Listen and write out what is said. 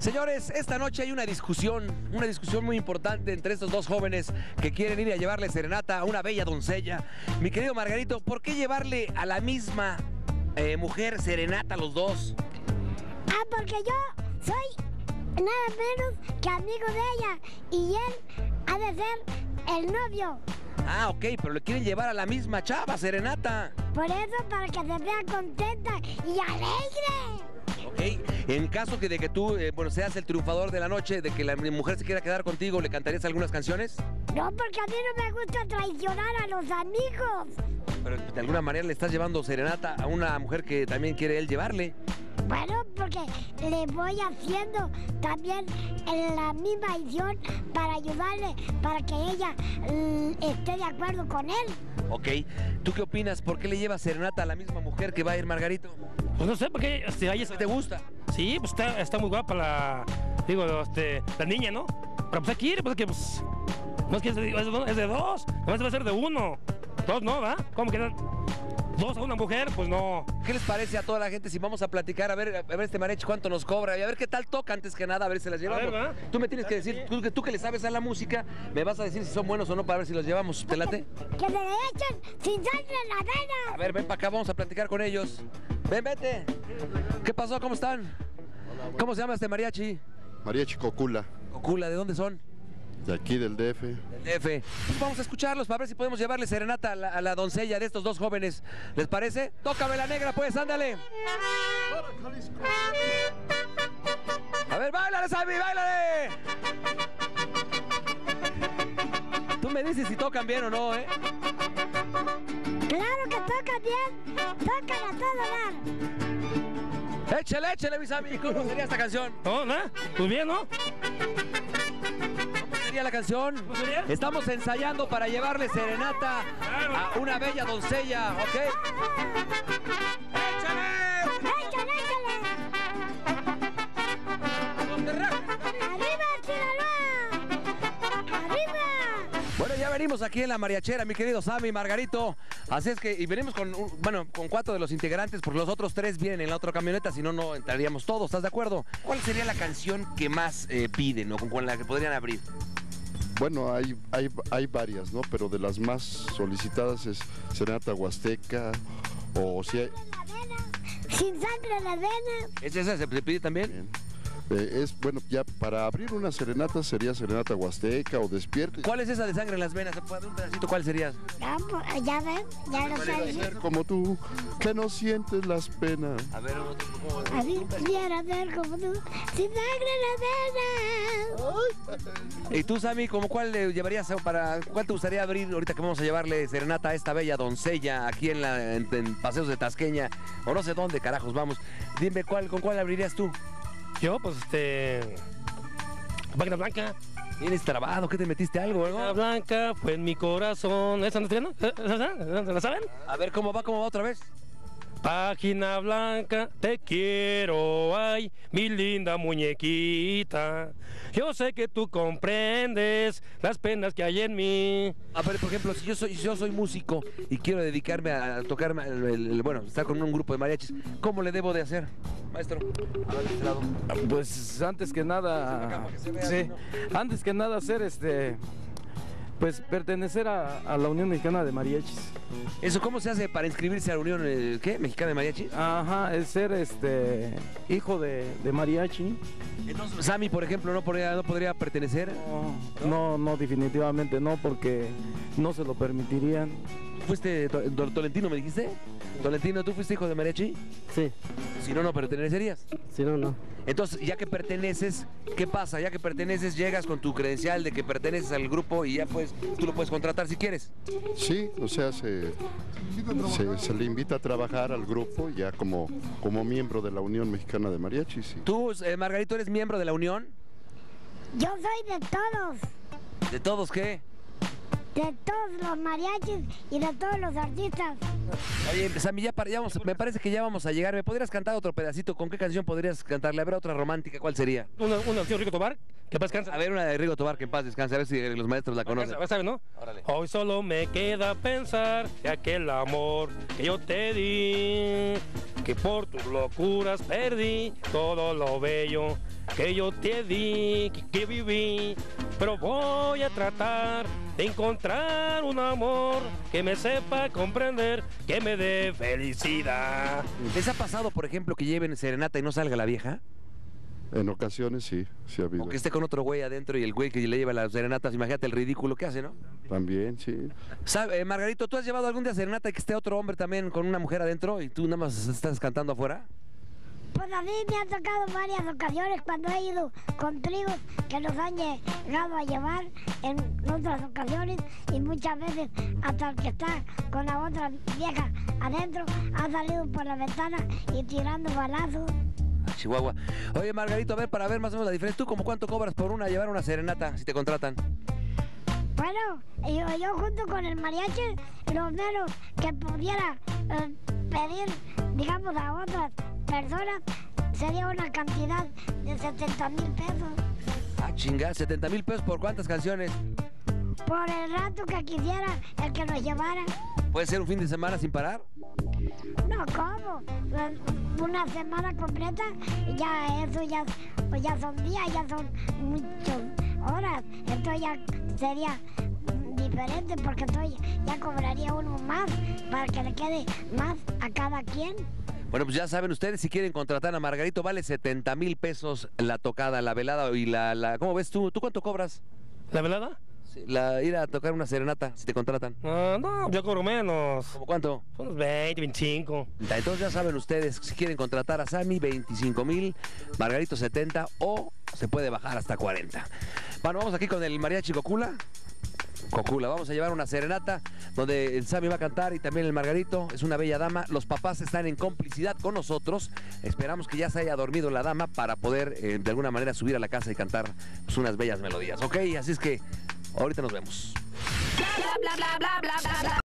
Señores, esta noche hay una discusión, una discusión muy importante entre estos dos jóvenes que quieren ir a llevarle serenata a una bella doncella. Mi querido Margarito, ¿por qué llevarle a la misma eh, mujer serenata a los dos? Ah, porque yo soy nada menos que amigo de ella y él ha de ser el novio. Ah, ok, pero le quieren llevar a la misma chava, serenata. Por eso, para que se vea contenta y alegre. En caso que de que tú, eh, bueno, seas el triunfador de la noche, de que la mujer se quiera quedar contigo, ¿le cantarías algunas canciones? No, porque a mí no me gusta traicionar a los amigos. Pero de alguna manera le estás llevando serenata a una mujer que también quiere él llevarle. Bueno, porque le voy haciendo también en la misma edición para ayudarle, para que ella mm, esté de acuerdo con él. Ok, ¿tú qué opinas? ¿Por qué le llevas serenata a la misma mujer que va a ir Margarito? Pues no sé, porque este, ahí ¿Te gusta? Sí, pues está, está muy guapa la, digo, este, la niña, ¿no? Pero pues hay que ir, pues que pues, no es que es de, es de dos, nomás va a ser de uno. Dos no, ¿va? ¿Cómo que no? dos a una mujer? Pues no. ¿Qué les parece a toda la gente si vamos a platicar? A ver, a ver este Marech cuánto nos cobra y a ver qué tal toca antes que nada, a ver si las llevamos. ver, ¿va? tú me tienes que decir, tú, que- tú que le sabes a la música, me vas a decir si son buenos o no para ver si los llevamos. ¿Te late? Que le echen sin sangre en la A vena. ver, ven para acá, vamos a platicar con ellos. Ven, vete. ¿Qué pasó? ¿Cómo están? ¿Cómo se llama este mariachi? María Chicocula, Cocula, ¿de dónde son? de aquí del DF. Del DF. Pues vamos a escucharlos para ver si podemos llevarle serenata a la, a la doncella de estos dos jóvenes. ¿Les parece? Tócame la negra, pues, ándale. A ver, bailale, Sammy, bailale. Tú me dices si tocan bien o no, ¿eh? Claro que toca bien. Tocan a todo dar. Échale, échale, mis amigos. ¿Cómo sería esta canción? ¿No? Pues bien, ¿no? ¿Cómo sería la canción? ¿Cómo sería? Estamos ensayando para llevarle serenata a una bella doncella, ¿ok? ¡Échale! Échale, échale. Arriba, Sinaloa. Arriba. Bueno, ya venimos aquí en la mariachera, mi querido Sammy, Margarito. Así es que, y venimos con, un- bueno, con cuatro de los integrantes, porque los otros tres vienen en la otra camioneta, si no, no entraríamos todos, ¿estás de acuerdo? ¿Cuál sería la canción que más eh, piden o con, con la que podrían abrir? Bueno, hay, hay, hay varias, ¿no? Pero de las más solicitadas es Serenata Huasteca o si hay... En la vena. Sin sangre en la vena. ¿Es esa? ¿Se se pide también? bien. Eh, es, bueno, ya para abrir una serenata sería Serenata Huasteca o Despierte. ¿Cuál es esa de sangre en las venas? ¿Se puede dar un pedacito? ¿Cuál sería? Ya, pues, ya ven, ya lo sé. Ser como tú, que no sientes las penas. A ver. A mí quisiera ver como tú, sin sangre en la vena. ¿Y tú, Sammy, como cuál le llevarías para cuál te gustaría abrir ahorita que vamos a llevarle serenata a esta bella doncella aquí en la en, en Paseos de Tasqueña o no sé dónde carajos vamos? Dime cuál con cuál abrirías tú. Yo, pues, este... Página blanca. ¿Tienes trabado? ¿Qué te metiste algo? Página algo? blanca fue en mi corazón. ¿Esa no. ¿Esa? ¿La saben? A ver cómo va, cómo va otra vez. Página blanca, te quiero, ay, mi linda muñequita. Yo sé que tú comprendes las penas que hay en mí. A ver, por ejemplo, si yo soy si yo soy músico y quiero dedicarme a tocar el, el- el- bueno, estar con un grupo de mariachis, ¿cómo le debo de hacer? Maestro, a ver, de este lado. Pues antes que nada, sí, antes que nada hacer este, pues pertenecer a, a la Unión Mexicana de Mariachis. Eso cómo se hace para inscribirse a la Unión eh, ¿qué? Mexicana de Mariachis? Ajá, es ser este hijo de, de mariachi. Entonces, Sammy, por ejemplo, no podría no podría pertenecer. No, no, no, definitivamente no, porque no se lo permitirían. ¿Fuiste to- to- Tolentino, me dijiste? Tolentino, ¿tú fuiste hijo de mariachi? Sí, Si no, no pertenecerías. si no, no. Entonces, ya que perteneces, ¿qué pasa? Ya que perteneces, llegas con tu credencial de que perteneces al grupo y ya pues tú lo puedes contratar si quieres. Sí, o sea, se, se, se le invita a trabajar al grupo ya como, como miembro de la Unión Mexicana de Mariachis. sí. Tú, eh, Margarito, eres miembro de la Unión. Yo soy de todos, ¿De todos qué? De todos los mariachis y de todos los artistas. Oye, Sammy, ya, para- ya vamos- me parece que ya vamos a llegar. ¿Me podrías cantar otro pedacito? ¿Con qué canción podrías cantarle? A ver, otra romántica, ¿cuál sería? Una, una tío Rico Tobar, que paz cansa. A ver, una de Rigo Tobar, que en paz descanse, a ver si los maestros la conocen. A ver, ¿saben, no? Órale. Hoy solo me queda pensar que aquel amor que yo te di, que por tus locuras perdí todo lo bello que yo te di, que, que viví, pero voy a tratar de encontrar un amor que me sepa comprender, que me dé felicidad. ¿Les ha pasado, por ejemplo, que lleven serenata y no salga la vieja? En ocasiones sí, sí ha habido. O que esté con otro güey adentro y el güey que le lleva las serenatas, imagínate el ridículo que hace, ¿no? También, sí. ¿Sabe, eh, Margarito, ¿tú has llevado algún día serenata y que esté otro hombre también con una mujer adentro y tú nada más estás cantando afuera? Pues a mí me ha tocado varias ocasiones cuando he ido con trigos que nos han llegado a llevar en otras ocasiones y muchas veces hasta el que está con la otra vieja adentro ha salido por la ventana y tirando balazos. Ah, Chihuahua. Oye, Margarito, a ver, para ver más o menos la diferencia, ¿tú como cuánto cobras por una llevar una serenata si te contratan? Bueno, yo, yo junto con el mariachi, lo menos que pudiera eh, pedir, digamos, a otras personas sería una cantidad de 70 mil pesos. Ah, chinga, 70 mil pesos por cuántas canciones. Por el rato que quisiera el que nos llevara. ¿Puede ser un fin de semana sin parar? No, ¿cómo? Pues, Una semana completa, ya eso ya, pues ya son días, ya son muchas horas. Entonces ya sería diferente porque entonces ya cobraría uno más para que le quede más a cada quien. Bueno, pues ya saben ustedes, si quieren contratar a Margarito, vale 70 mil pesos la tocada, la velada y la, la... ¿Cómo ves tú? ¿Tú cuánto cobras? ¿La velada? Sí, La, ir a tocar una serenata, si te contratan. No, no, yo cobro menos. ¿Cómo cuánto? Unos 20, 25. Entonces ya saben ustedes, si quieren contratar a Sammy, 25 mil, Margarito 70 o se puede bajar hasta 40. Bueno, vamos aquí con el mariachi Cocula. Cocula, vamos a llevar una serenata donde el Sammy va a cantar y también el Margarito, es una bella dama. Los papás están en complicidad con nosotros. Esperamos que ya se haya dormido la dama para poder eh, de alguna manera subir a la casa y cantar pues, unas bellas melodías. Ok, así es que ahorita nos vemos. bla bla bla